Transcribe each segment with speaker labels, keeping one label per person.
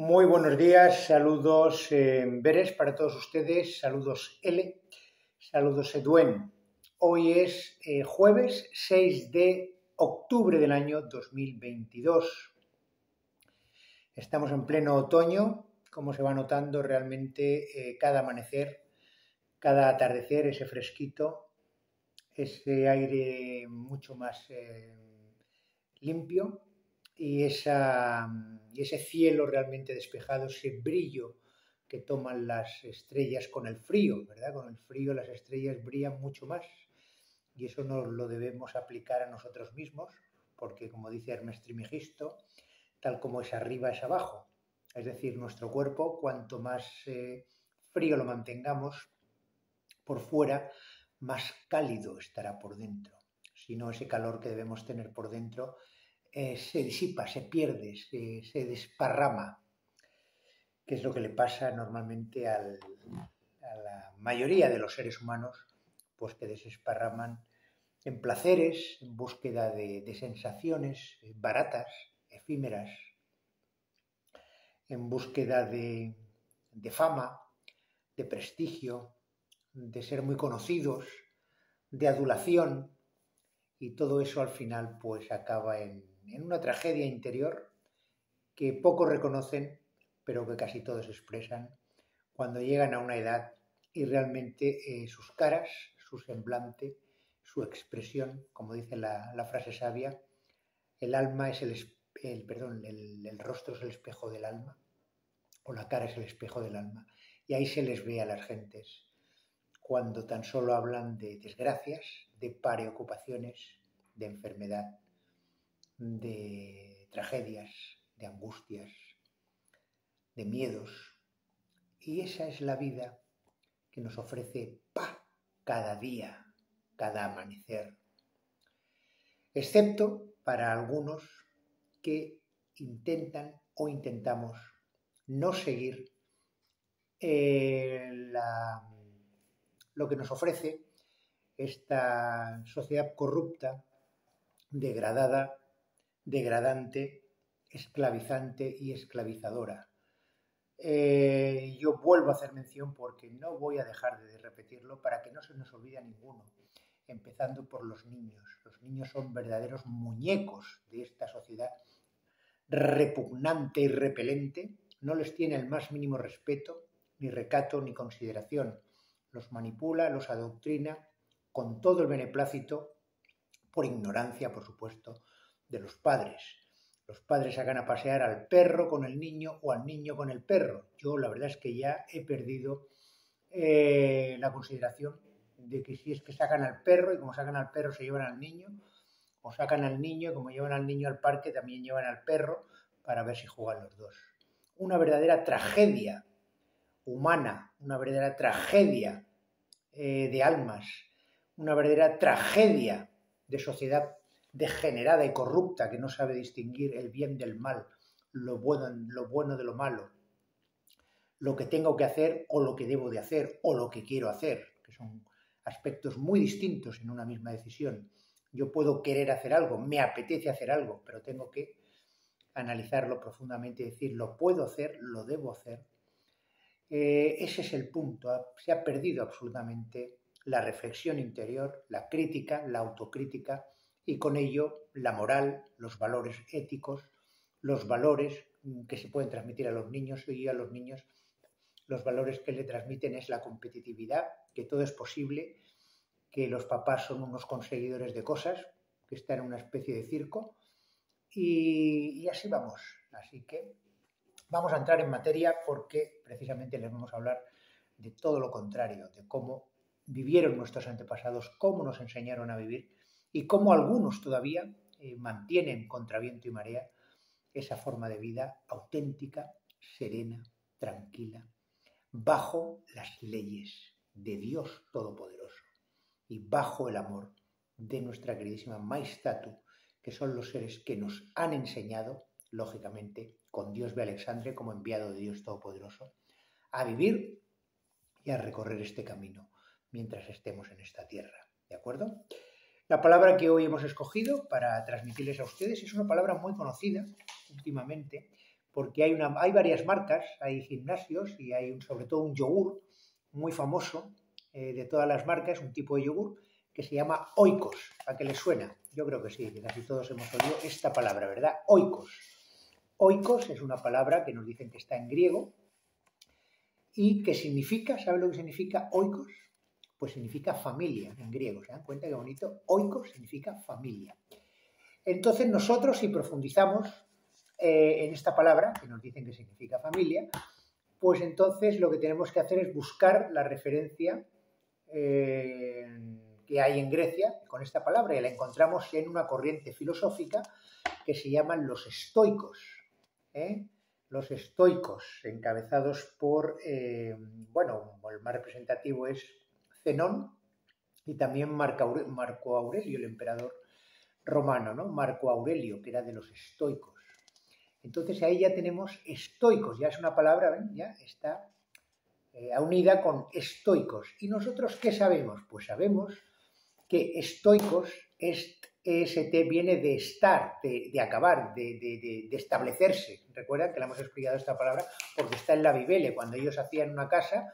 Speaker 1: Muy buenos días, saludos eh, Beres para todos ustedes, saludos L, saludos Eduen. Hoy es eh, jueves 6 de octubre del año 2022. Estamos en pleno otoño, como se va notando realmente eh, cada amanecer, cada atardecer, ese fresquito, ese aire mucho más limpio y, ese cielo realmente despejado, ese brillo que toman las estrellas con el frío, ¿verdad? Con el frío las estrellas brillan mucho más y eso nos lo debemos aplicar a nosotros mismos, porque como dice Hermes Trimigisto, tal como es arriba es abajo. Es decir, nuestro cuerpo, cuanto más eh, frío lo mantengamos por fuera, más cálido estará por dentro. Si no, ese calor que debemos tener por dentro eh, se disipa, se pierde, se, desparrama, que es lo que le pasa normalmente a la mayoría de los seres humanos, pues que desesparraman en placeres, en búsqueda de, sensaciones baratas, efímeras, en búsqueda de, de fama, de prestigio, de ser muy conocidos, de adulación, y todo eso al final pues acaba en en una tragedia interior que pocos reconocen, pero que casi todos expresan cuando llegan a una edad y realmente eh, sus caras, su semblante, su expresión, como dice la, frase sabia, el alma es el, perdón, el, rostro es el espejo del alma, o la cara es el espejo del alma, y ahí se les ve a las gentes cuando tan solo hablan de desgracias, de preocupaciones, de enfermedad, de tragedias, de angustias, de miedos. Y esa es la vida que nos ofrece pa cada día, cada amanecer. Excepto para algunos que intentan o intentamos no seguir eh, lo que nos ofrece esta sociedad corrupta, degradada, degradante, esclavizante y esclavizadora. Eh, yo vuelvo a hacer mención porque no voy a dejar de repetirlo para que no se nos olvide ninguno, empezando por los niños. Los niños son verdaderos muñecos de esta sociedad repugnante y repelente, no les tiene el más mínimo respeto, ni recato, ni consideración. Los manipula, los adoctrina con todo el beneplácito, por ignorancia, por supuesto, de los padres. Los padres sacan a pasear al perro con el niño o al niño con el perro. Yo la verdad es que ya he perdido eh, la consideración de que si es que sacan al perro y como sacan al perro se llevan al niño, o sacan al niño y como llevan al niño al parque también llevan al perro para ver si juegan los dos. Una verdadera tragedia humana, una verdadera tragedia eh, de almas, una verdadera tragedia de sociedad degenerada y corrupta que no sabe distinguir el bien del mal, lo bueno, lo bueno de lo malo, lo que tengo que hacer o lo que debo de hacer o lo que quiero hacer, que son aspectos muy distintos en una misma decisión. Yo puedo querer hacer algo, me apetece hacer algo, pero tengo que analizarlo profundamente y decir, lo puedo hacer, lo debo hacer. Eh, ese es el punto. Se ha perdido absolutamente la reflexión interior, la crítica, la autocrítica y con ello la moral, los valores éticos, los valores mm, que se pueden transmitir a los niños y a los niños los valores que le transmiten es la competitividad, que todo es posible, que los papás son unos conseguidores de cosas, que están en una especie de circo y, y así vamos. Así que vamos a entrar en materia porque precisamente les vamos a hablar de todo lo contrario, de cómo vivieron nuestros antepasados, cómo nos enseñaron a vivir y cómo algunos todavía eh, mantienen contra viento y marea esa forma de vida auténtica, serena, tranquila, bajo las leyes de Dios Todopoderoso y bajo el amor de nuestra queridísima Maestatu, que son los seres que nos han enseñado, lógicamente, con Dios de Alexandre como enviado de Dios Todopoderoso, a vivir y a recorrer este camino mientras estemos en esta tierra. ¿De acuerdo? La palabra que hoy hemos escogido para transmitirles a ustedes es una palabra muy conocida últimamente, porque hay, varias marcas, hay gimnasios y hay sobre todo un yogur muy famoso eh, de todas las marcas, un tipo de yogur que se llama oikos. ¿A qué les suena? Yo creo que sí, que casi todos hemos oído esta palabra, ¿verdad? Oikos. Oikos es una palabra que nos dicen que está en griego y que significa, ¿sabe lo que significa oikos? Pues significa familia en griego. ¿Se dan cuenta qué bonito? Oikos significa familia. Entonces nosotros, si profundizamos eh, en esta palabra, que nos dicen que significa familia, pues entonces lo que tenemos que hacer es buscar la referencia eh, que hay en Grecia con esta palabra y la encontramos en una corriente filosófica que se llaman los estoicos. ¿eh? Los estoicos, encabezados por, bueno, el más representativo es Zenón y también Marco Aurelio, el emperador romano, ¿no? Marco Aurelio, que era de los estoicos. Entonces ahí ya tenemos estoicos, ya es una palabra, ¿ven? Ya está eh, unida con estoicos. ¿Y nosotros qué sabemos? Pues sabemos que estoicos, est, EST, viene de estar, de, acabar, de, establecerse. Recuerdan que le hemos explicado esta palabra porque está en la Bibele. Cuando ellos hacían una casa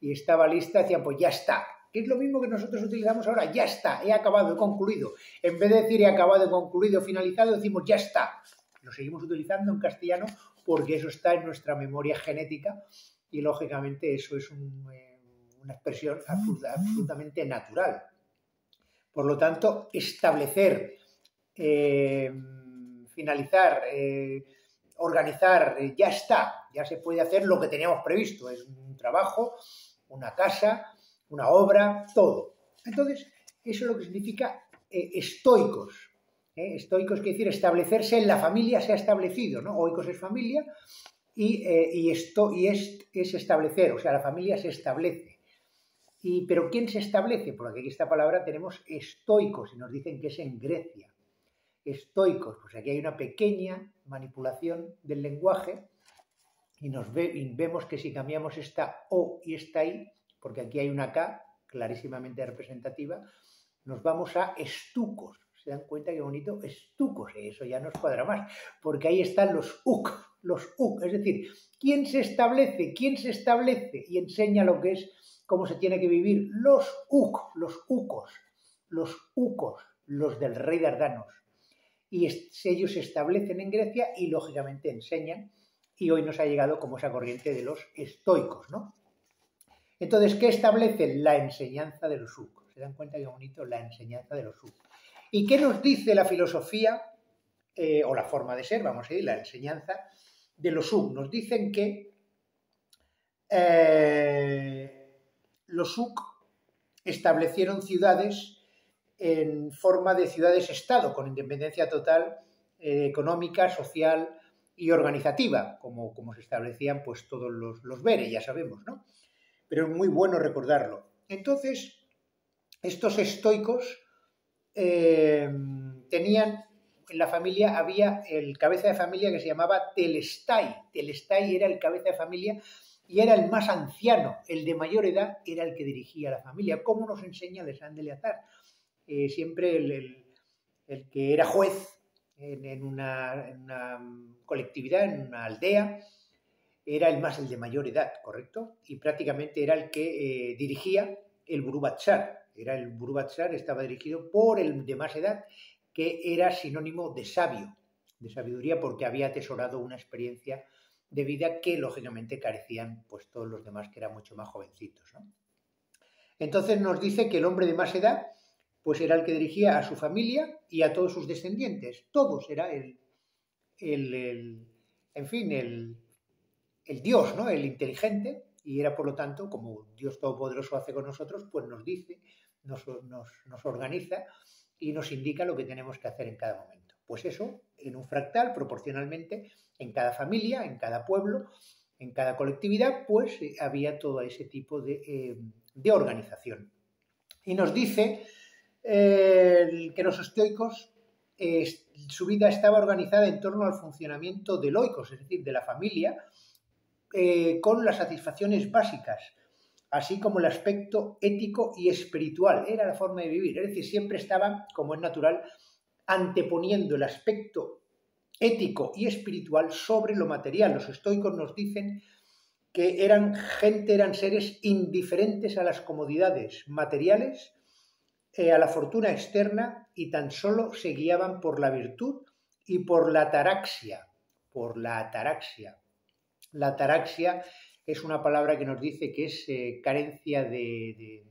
Speaker 1: y estaba lista, decían, pues ya está, que es lo mismo que nosotros utilizamos ahora, ya está, he acabado, he concluido. En vez de decir he acabado, he concluido, finalizado, decimos ya está. Lo seguimos utilizando en castellano porque eso está en nuestra memoria genética y lógicamente eso es eh, una expresión absolutamente natural. Por lo tanto, establecer, eh, finalizar, eh, organizar, ya está, ya se puede hacer lo que teníamos previsto. Es un trabajo, una casa, una obra, todo. Entonces, eso es lo que significa eh, estoicos. ¿eh? Estoicos quiere decir establecerse en la familia, se ha establecido, ¿no? Oikos es familia y, eh, esto y es, es, establecer, o sea, la familia se establece. Y, pero ¿quién se establece? Porque aquí esta palabra tenemos estoicos y nos dicen que es en Grecia. Estoicos, pues aquí hay una pequeña manipulación del lenguaje y, nos y vemos que si cambiamos esta O y esta I, porque aquí hay una K clarísimamente representativa, nos vamos a estucos. ¿Se dan cuenta qué bonito? Estucos, eso ya nos cuadra más, porque ahí están los UC, los UC, es decir, ¿quién se establece? ¿Quién se establece y enseña lo que es, cómo se tiene que vivir? Los UC, los UCOS, los UCOS, los del rey de Ardanos. Y ellos se establecen en Grecia y lógicamente enseñan, y hoy nos ha llegado como esa corriente de los estoicos, ¿no? Entonces, ¿qué establece la enseñanza de los UC? ¿Se dan cuenta qué bonito la enseñanza de los UC? ¿Y qué nos dice la filosofía eh, o la forma de ser, vamos a decir, la enseñanza de los UC? Nos dicen que eh, los UC establecieron ciudades en forma de ciudades-estado, con independencia total eh, económica, social y organizativa, como, como se establecían pues todos los, los ya sabemos, ¿no? pero es muy bueno recordarlo. Entonces, estos estoicos eh, tenían, en la familia había el cabeza de familia que se llamaba Telestai. Telestai era el cabeza de familia y era el más anciano, el de mayor edad era el que dirigía la familia. ¿Cómo nos enseña Alessandro Leazar? Eh, siempre el, que era juez en, una, una, colectividad, en una aldea, era el más el de mayor edad, ¿correcto? Y prácticamente era el que eh, dirigía el Burubatshar. Era el Burubatshar, estaba dirigido por el de más edad, que era sinónimo de sabio, de sabiduría, porque había atesorado una experiencia de vida que lógicamente carecían pues todos los demás que eran mucho más jovencitos. Entonces nos dice que el hombre de más edad pues era el que dirigía a su familia y a todos sus descendientes. Todos era el, el en fin, el, el Dios, ¿no? El inteligente, y era por lo tanto, como Dios Todopoderoso hace con nosotros, pues nos dice, nos, organiza y nos indica lo que tenemos que hacer en cada momento. Pues eso, en un fractal, proporcionalmente, en cada familia, en cada pueblo, en cada colectividad, pues eh, había todo ese tipo de, eh, organización. Y nos dice que los estoicos, su vida estaba organizada en torno al funcionamiento del oikos, es decir, de la familia, eh, con las satisfacciones básicas, así como el aspecto ético y espiritual. Era la forma de vivir, es decir, siempre estaban, como es natural, anteponiendo el aspecto ético y espiritual sobre lo material. Los estoicos nos dicen que eran gente, eran seres indiferentes a las comodidades materiales, a la fortuna externa y tan solo se guiaban por la virtud y por la ataraxia, por la ataraxia. La ataraxia es una palabra que nos dice que es eh, carencia de,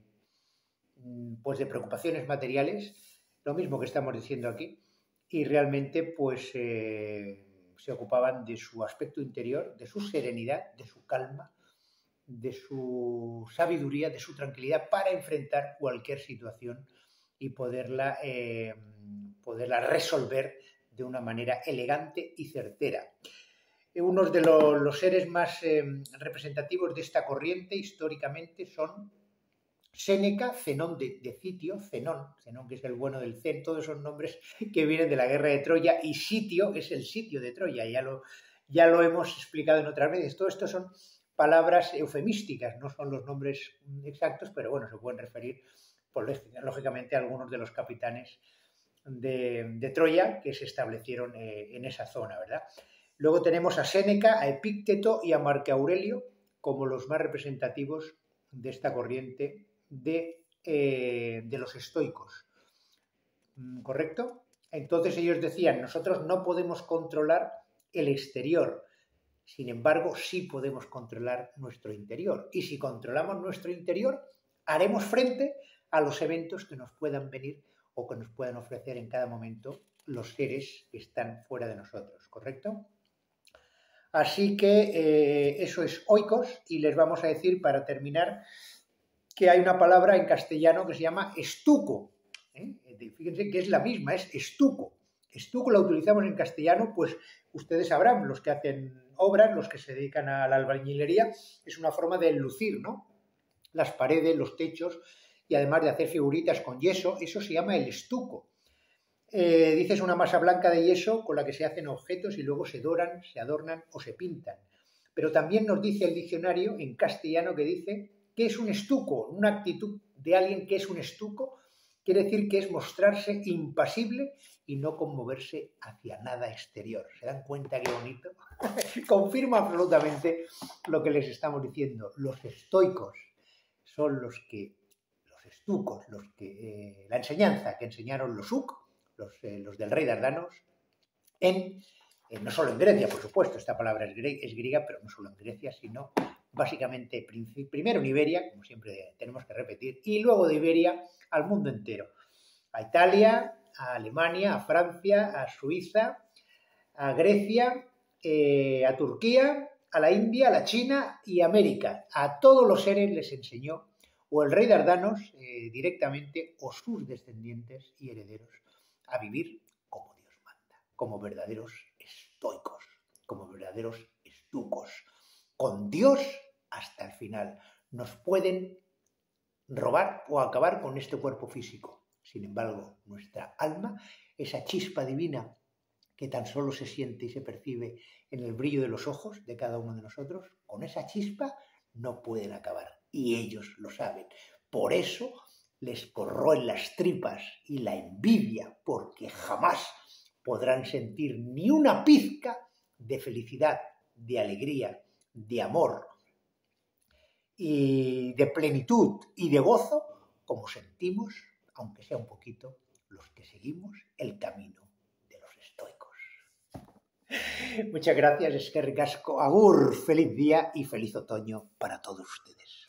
Speaker 1: mm, pues de preocupaciones materiales, lo mismo que estamos diciendo aquí, y realmente pues eh, se ocupaban de su aspecto interior, de su serenidad, de su calma, de su sabiduría, de su tranquilidad para enfrentar cualquier situación y poderla, eh, poderla resolver de una manera elegante y certera. Unos de los, seres más eh, representativos de esta corriente históricamente son Séneca, Zenón de, de, Sitio, Zenón, Zenón que es el bueno del Zen, todos esos nombres que vienen de la guerra de Troya, y Sitio es el sitio de Troya, ya lo, ya lo hemos explicado en otras veces. Todo esto son palabras eufemísticas, no son los nombres exactos, pero bueno, se pueden referir, pues, lógicamente, a algunos de los capitanes de, Troya que se establecieron eh, en esa zona, ¿verdad? Luego tenemos a Séneca, a Epícteto y a Marco Aurelio como los más representativos de esta corriente de, eh, de los estoicos. Mm, ¿Correcto? Entonces ellos decían, nosotros no podemos controlar el exterior, sin embargo sí podemos controlar nuestro interior. Y si controlamos nuestro interior, haremos frente a los eventos que nos puedan venir o que nos puedan ofrecer en cada momento los seres que están fuera de nosotros, ¿correcto? Así que eh, eso es oikos y les vamos a decir para terminar que hay una palabra en castellano que se llama estuco. ¿eh? Fíjense que es la misma, es estuco. Estuco la utilizamos en castellano, pues ustedes sabrán, los que hacen obras, los que se dedican a la albañilería, es una forma de lucir, ¿no? Las paredes, los techos, y además de hacer figuritas con yeso, eso se llama el estuco. Eh, dices una masa blanca de yeso con la que se hacen objetos y luego se doran, se adornan o se pintan. Pero también nos dice el diccionario en castellano que dice que es un estuco, una actitud de alguien que es un estuco, quiere decir que es mostrarse impasible y no conmoverse hacia nada exterior. ¿Se dan cuenta qué bonito? Confirma absolutamente lo que les estamos diciendo. Los estoicos son los que los que, eh, la enseñanza que enseñaron los Uc, los, eh, del rey Dardanos, en, no solo en Grecia, por supuesto, esta palabra es, griega, pero no solo en Grecia, sino básicamente primero en Iberia, como siempre tenemos que repetir, y luego de Iberia al mundo entero, a Italia, a Alemania, a Francia, a Suiza, a Grecia, eh, a Turquía, a la India, a la China y América. A todos los seres les enseñó o el rey Dardanos eh, directamente o sus descendientes y herederos a vivir como Dios manda, como verdaderos estoicos, como verdaderos estucos, con Dios hasta el final. Nos pueden robar o acabar con este cuerpo físico. Sin embargo, nuestra alma, esa chispa divina que tan solo se siente y se percibe en el brillo de los ojos de cada uno de nosotros, con esa chispa no pueden acabar y ellos lo saben. Por eso les corroen las tripas y la envidia, porque jamás podrán sentir ni una pizca de felicidad, de alegría, de amor y de plenitud y de gozo como sentimos, aunque sea un poquito, los que seguimos el camino de los estoicos. Muchas gracias, Esquer Gasco. Agur, feliz día y feliz otoño para todos ustedes.